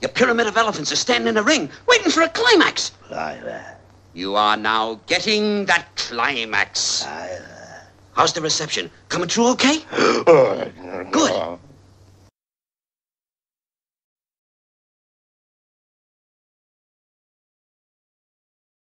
Your pyramid of elephants are standing in a ring, waiting for a climax. Climax. You are now getting that climax. How's the reception? Coming through okay?